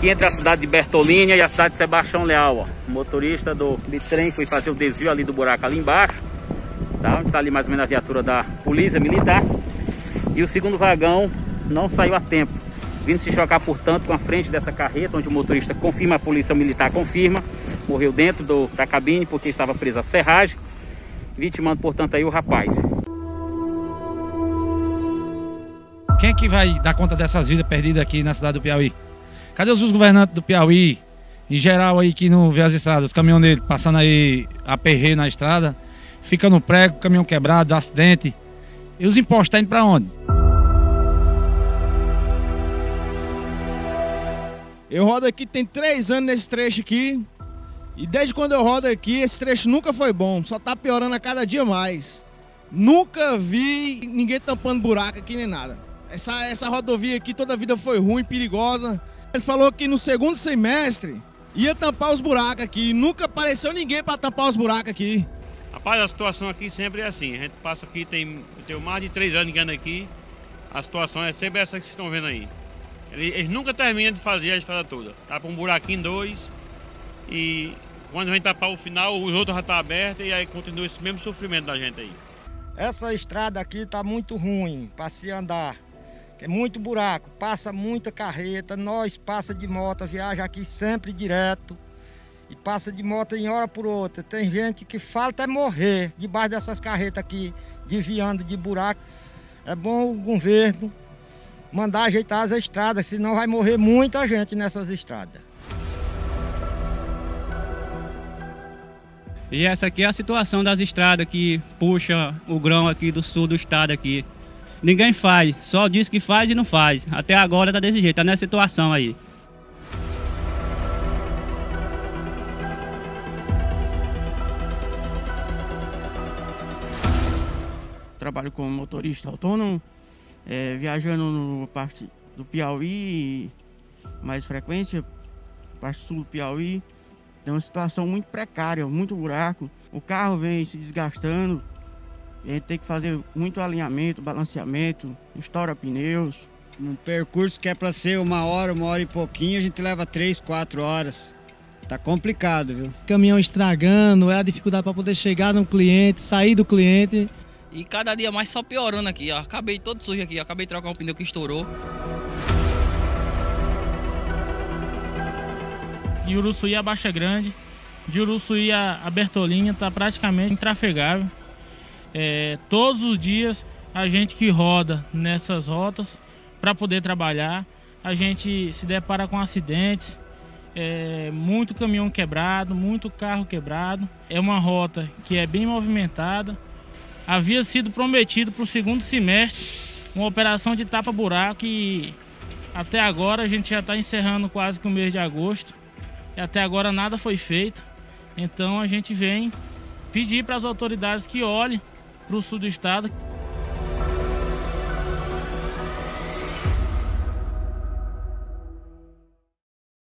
aqui entre a cidade de Bertolínia e a cidade de Sebastião Leal. Ó. O motorista do trem foi fazer o desvio ali do buraco ali embaixo. Tá? Onde está ali mais ou menos a viatura da polícia militar. E o segundo vagão não saiu a tempo. Vindo se chocar, portanto, com a frente dessa carreta, onde o motorista confirma, a polícia militar confirma. Morreu dentro do, da cabine porque estava preso às ferragens. Vitimando, portanto, aí o rapaz. Quem é que vai dar conta dessas vidas perdidas aqui na cidade do Piauí? Cadê os governantes do Piauí? Em geral aí que não vê as estradas, os caminhoneiros passando aí aperreio na estrada, fica no prego, caminhão quebrado, acidente. E os impostos tá indo para onde? Eu rodo aqui tem três anos nesse trecho aqui. E desde quando eu rodo aqui, esse trecho nunca foi bom. Só tá piorando a cada dia mais. Nunca vi ninguém tampando buraco aqui nem nada. Essa, essa rodovia aqui toda a vida foi ruim, perigosa. Eles falou que no segundo semestre ia tampar os buracos aqui. Nunca apareceu ninguém para tampar os buracos aqui. Rapaz, a situação aqui sempre é assim. A gente passa aqui, tem, tem mais de três anos que ando aqui. A situação é sempre essa que vocês estão vendo aí. Eles, eles nunca terminam de fazer a estrada toda. Tapa um buraquinho, dois. E quando vem tapar o final, os outros já estão tá abertos e aí continua esse mesmo sofrimento da gente aí. Essa estrada aqui está muito ruim para se andar. É muito buraco, passa muita carreta, nós passa de moto, viaja aqui sempre direto. E passa de moto em hora por outra. Tem gente que falta é morrer debaixo dessas carretas aqui, desviando de buraco. É bom o governo mandar ajeitar as estradas, senão vai morrer muita gente nessas estradas. E essa aqui é a situação das estradas que puxa o grão aqui do sul do estado aqui. Ninguém faz, só diz que faz e não faz. Até agora tá desse jeito, tá nessa situação aí. Trabalho como motorista autônomo, é, viajando no parte do Piauí, mais frequência, parte sul do Piauí. Tem uma situação muito precária, muito buraco. O carro vem se desgastando, a gente tem que fazer muito alinhamento, balanceamento, estoura pneus. Um percurso que é para ser uma hora, uma hora e pouquinho, a gente leva três, quatro horas. Tá complicado, viu? Caminhão estragando, é a dificuldade para poder chegar no cliente, sair do cliente. E cada dia mais só piorando aqui, ó. Acabei todo sujo aqui, ó. acabei de trocar um pneu que estourou. De Uruçuí a Baixa Grande, de Uruçuí a Bertolinha tá praticamente intrafegável. É, todos os dias a gente que roda nessas rotas para poder trabalhar, a gente se depara com acidentes, é, muito caminhão quebrado, muito carro quebrado. É uma rota que é bem movimentada. Havia sido prometido para o segundo semestre uma operação de tapa-buraco e até agora a gente já está encerrando quase que o mês de agosto e até agora nada foi feito. Então a gente vem pedir para as autoridades que olhem para o sul do estado.